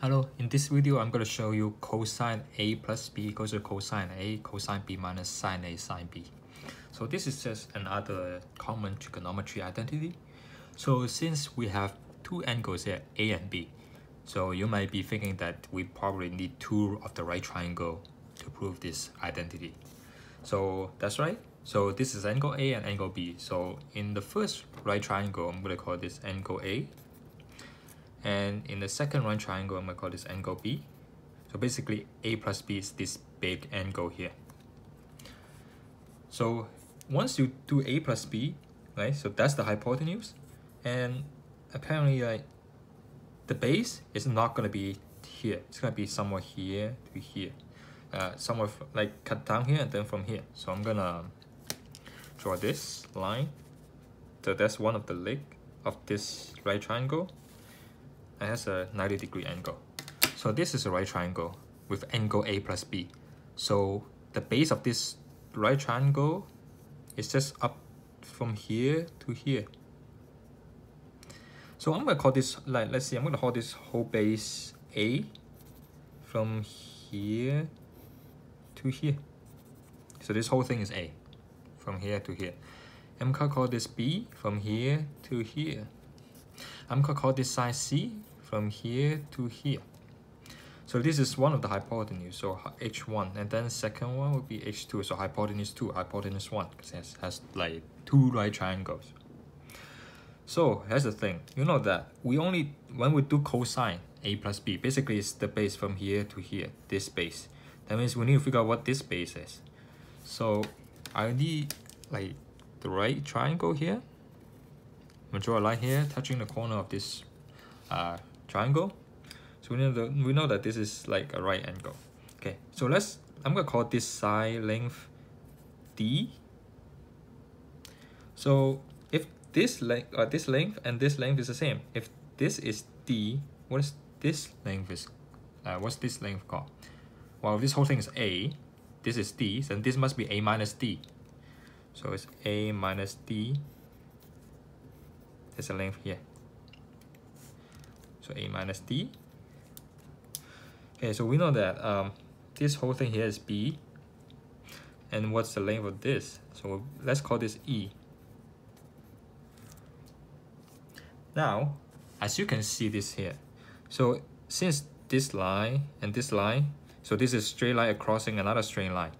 Hello, in this video I'm going to show you cosine A plus B equals to cosine A, cosine B minus sine A, sine B. So this is just another common trigonometry identity. So since we have two angles here, A and B, so you might be thinking that we probably need two of the right triangle to prove this identity. So that's right. So this is angle A and angle B. So in the first right triangle, I'm going to call this angle A and in the second right triangle, I'm to call this angle B. So basically, A plus B is this big angle here. So once you do A plus B, right, so that's the hypotenuse. And apparently, like, the base is not to be here. It's to be somewhere here to here. Uh, somewhere like cut down here and then from here. So I'm to draw this line. So that's one of the leg of this right triangle it has a 90 degree angle. So this is a right triangle with angle A plus B. So the base of this right triangle is just up from here to here. So I'm gonna call this like let's see I'm gonna call this whole base A from here to here. So this whole thing is A from here to here. I'm gonna call this B from here to here. I'm gonna call this side C from here to here. So this is one of the hypotenuse, so h1, and then second one would be h2, so hypotenuse 2, hypotenuse 1, because it has, like two right triangles. So here's the thing, you know that we only, when we do cosine a plus b, basically it's the base from here to here, this base. That means we need to figure out what this base is. So I need like the right triangle here. I'm gonna draw a line here touching the corner of this uh, triangle. So we know that we know that this is like a right angle. Okay, so let's I'm gonna call this side length D. So if this length uh, this length and this length is the same, if this is D, what is this length is uh, what's this length called? Well this whole thing is A, this is D, then this must be A minus D. So it's A minus D. There's a length here. So a minus d. Okay, so we know that um, this whole thing here is b. And what's the length of this? So let's call this e. Now, as you can see this here, so since this line and this line, so this is straight line crossing another straight line,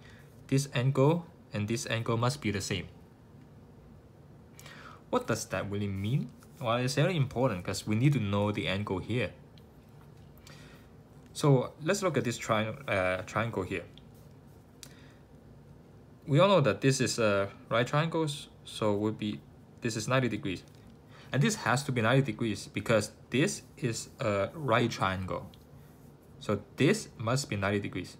this angle and this angle must be the same. What does that really mean? Well, it's very important because we need to know the angle here. So let's look at this tri uh, triangle here. We all know that this is a right triangle, so would be this is 90 degrees. And this has to be 90 degrees because this is a right triangle. So this must be 90 degrees.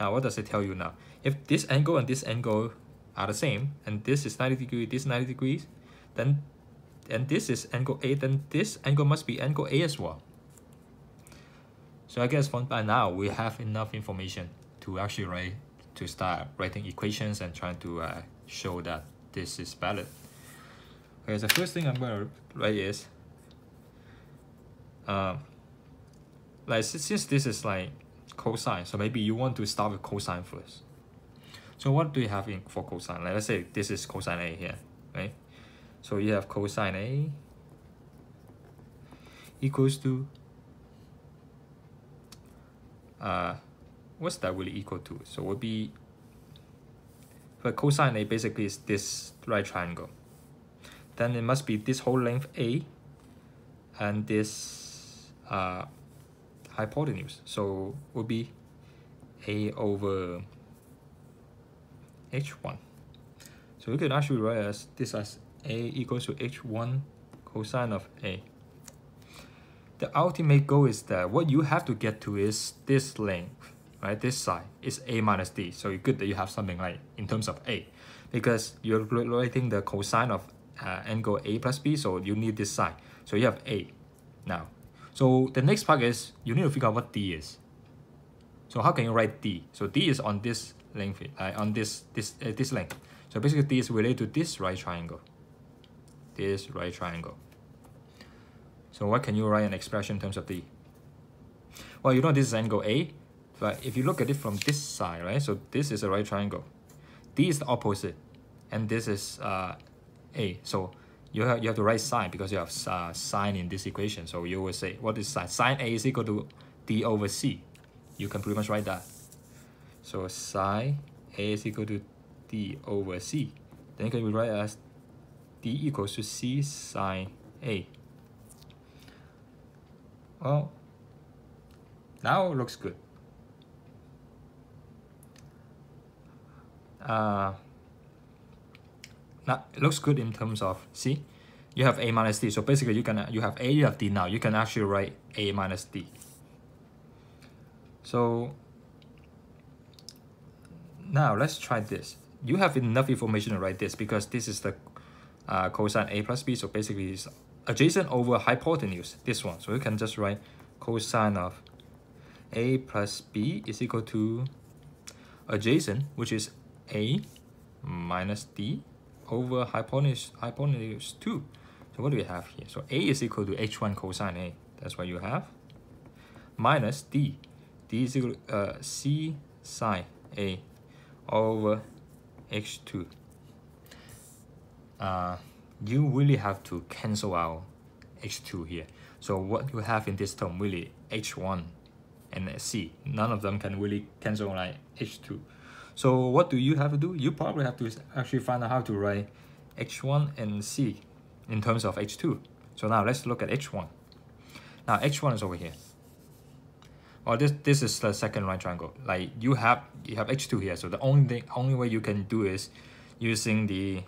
Now what does it tell you now? If this angle and this angle are the same, and this is 90 degrees, this 90 degrees, then and this is angle A, then this angle must be angle A as well. So I guess by now we have enough information to actually write to start writing equations and trying to uh, show that this is valid. Okay, the first thing I'm going to write is, uh, like since this is like cosine, so maybe you want to start with cosine first. So what do you have in for cosine? Like let's say this is cosine A here, right? So you have cosine A equals to uh, what's that really equal to? So it would be for cosine A basically is this right triangle. Then it must be this whole length A and this uh, hypotenuse. So it would be A over H1. So we can actually write as this as a equals to h1 cosine of a. The ultimate goal is that what you have to get to is this length, right? This side is a minus d. So it's good that you have something like in terms of a, because you're writing the cosine of uh, angle a plus b, so you need this side. So you have a now. So the next part is you need to figure out what d is. So how can you write d? So d is on this length, uh, on this this uh, this length. So basically d is related to this right triangle this right triangle. So what can you write an expression in terms of d? Well, you know this is angle A, but if you look at it from this side, right? So this is a right triangle. D is the opposite, and this is uh, A. So you have, you have to write sine because you have uh, sine in this equation. So you will say, what is sine? Sine A is equal to D over C. You can pretty much write that. So sine A is equal to D over C. Then you can write as D equals to C sine A. Well, now it looks good. Uh, now it looks good in terms of see you have a minus d. So basically you can you have a you have d now. You can actually write a minus d. So now let's try this. You have enough information to write this because this is the uh, cosine a plus b so basically it's adjacent over hypotenuse this one so you can just write cosine of a plus b is equal to adjacent which is a minus d over hypotenuse, hypotenuse 2. So what do we have here? So a is equal to h1 cosine a. That's what you have. Minus d. d is equal to uh, c sine a over h2. Uh, you really have to cancel out h2 here. So what you have in this term really h1 and c. None of them can really cancel like h2. So what do you have to do? You probably have to actually find out how to write h1 and c in terms of h2. So now let's look at h1. Now h1 is over here. Well, this this is the second right triangle. Like you have you have h2 here. So the only thing, only way you can do is using the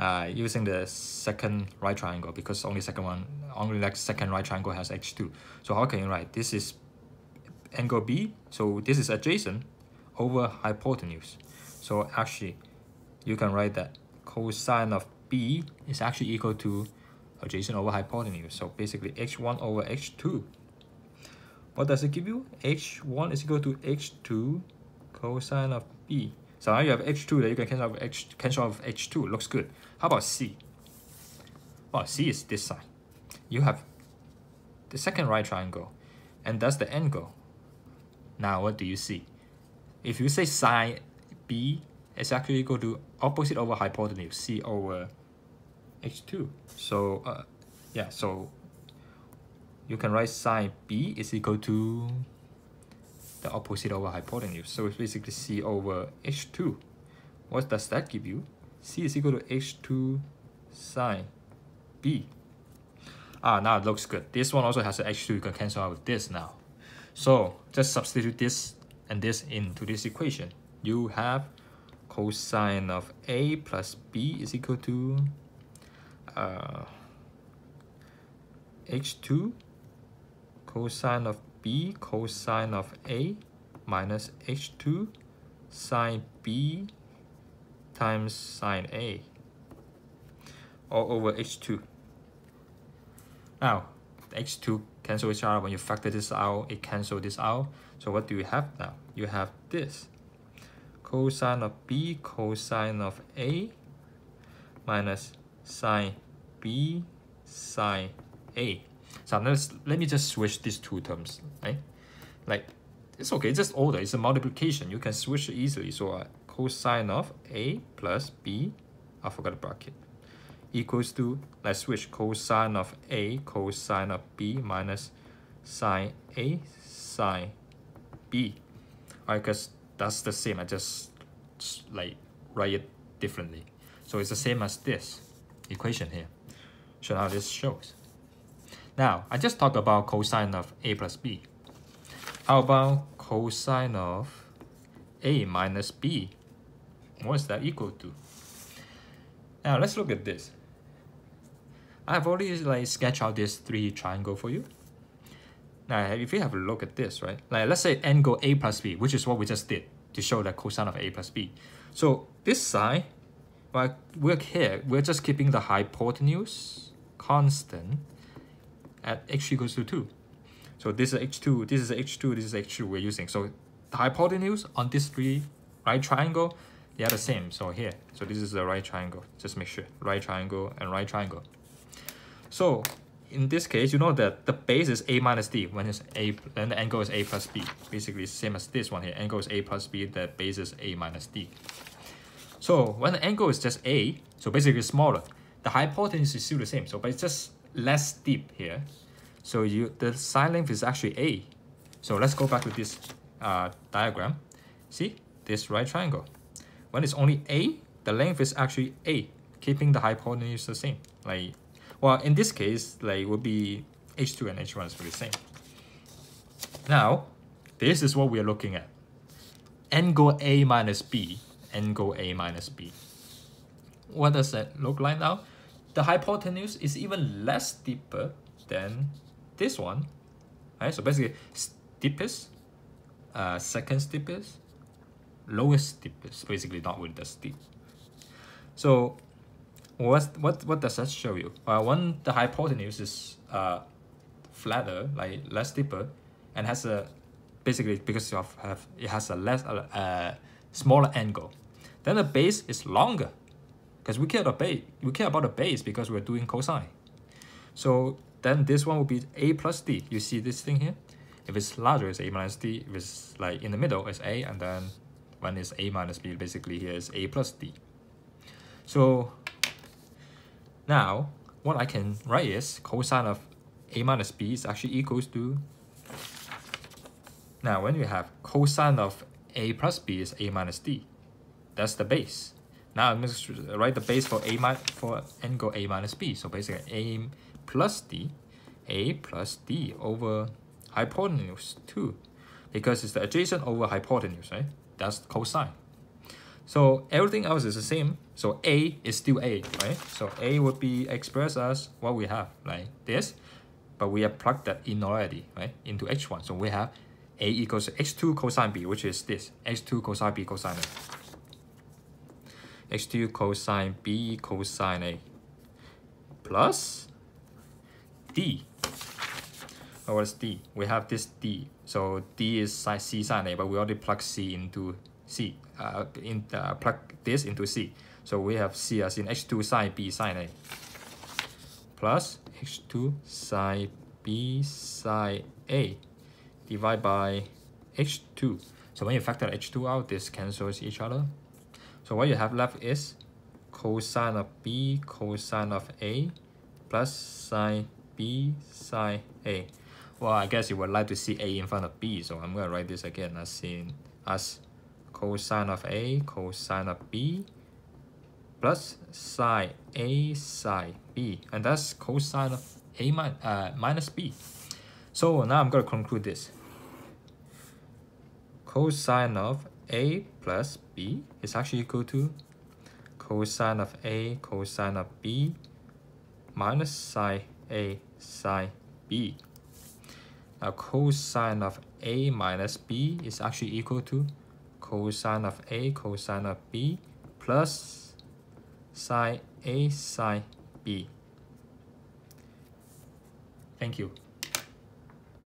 uh, using the second right triangle because only second one only like second right triangle has h2. So how can you write this is angle b. So this is adjacent over hypotenuse. So actually, you can write that cosine of b is actually equal to adjacent over hypotenuse. So basically h1 over h2. What does it give you? h1 is equal to h2 cosine of b. So now you have h2 that you can cancel off h cancel off h2. Looks good. How about c? Well, c is this side. You have the second right triangle, and that's the angle. Now what do you see? if you say sine b is actually equal to opposite over hypotenuse c over h2 so uh, yeah so you can write sine b is equal to the opposite over hypotenuse. So it's basically c over h2 what does that give you? C is equal to h2 sine b. Ah now it looks good. This one also has an h2 you can cancel out with this now. So just substitute this and this into this equation. You have cosine of a plus b is equal to uh, h2 cosine of b cosine of a minus h2 sine b times sine a all over h2. Now, h2 cancel each other. When you factor this out, it cancel this out. So what do you have now? You have this. Cosine of b cosine of a minus sine b sine a. So let's, let me just switch these two terms, right? Like, it's okay, it's just order, it's a multiplication. You can switch it easily. So uh, cosine of a plus b, I forgot the bracket equals to, let's switch cosine of A cosine of B minus sine A sine B. Alright, because that's the same, I just like write it differently. So it's the same as this equation here. Show how this shows. Now, I just talked about cosine of A plus B. How about cosine of A minus B? What is that equal to? Now let's look at this. I've already like sketched out this three triangle for you. Now, if you have a look at this, right? Like let's say angle A plus B, which is what we just did to show the cosine of A plus B. So this side, well, we're here, we're just keeping the hypotenuse constant at h equals to 2. So this is h2, this is h2, this is h2 we're using. So the hypotenuse on this three right triangle, they are the same. So here, so this is the right triangle. Just make sure, right triangle and right triangle. So in this case, you know that the base is a minus d when it's a, then the angle is a plus b. Basically, same as this one here. Angle is a plus b, the base is a minus d. So when the angle is just a, so basically smaller, the hypotenuse is still the same. So but it's just less steep here. So you the side length is actually a. So let's go back to this uh, diagram. See this right triangle. When it's only a, the length is actually a, keeping the hypotenuse the same. Like well, in this case, like would be H2 and H1 is the same. Now, this is what we are looking at. Angle A minus B, angle A minus B. What does that look like now? The hypotenuse is even less steeper than this one. Right? So basically, steepest, uh, second steepest, lowest steepest, basically not really that steep. So what what what does that show you? Uh, one the hypotenuse is uh, flatter, like less steeper, and has a basically because of have it has a less uh, uh smaller angle. Then the base is longer, because we care about base. We care about the base because we're doing cosine. So then this one will be a plus d. You see this thing here? If it's larger, it's a minus d. If it's like in the middle, it's a, and then when it's a minus b, basically here is a plus d. So now, what I can write is cosine of a minus b is actually equals to now when we have cosine of a plus b is a minus d. That's the base. Now I'm going to write the base for a for angle a minus b. So basically a plus d, a plus d over hypotenuse 2 because it's the adjacent over hypotenuse, right? That's cosine. So everything else is the same. So A is still A, right? So A would be expressed as what we have, like this, but we have plugged that in already, right, into H1. So we have A equals H2 cosine B, which is this, H2 cosine B cosine A. H2 cosine B cosine A plus D. Oh, what is D? We have this D. So D is C sine A, but we already plug C into C, uh, in, uh, plug this into C. So we have C as in H2 sine B sine A plus H2 sine B sine A divided by H2. So when you factor H2 out, this cancels each other. So what you have left is cosine of B cosine of A plus sine B sine A. Well, I guess you would like to see A in front of B, so I'm going to write this again as in as cosine of A cosine of B plus sine A sine B. And that's cosine of A min uh, minus B. So now I'm going to conclude this. Cosine of A plus B is actually equal to cosine of A cosine of B minus sine A sine B. Now cosine of A minus B is actually equal to cosine of A cosine of B plus sine A sine B. Thank you.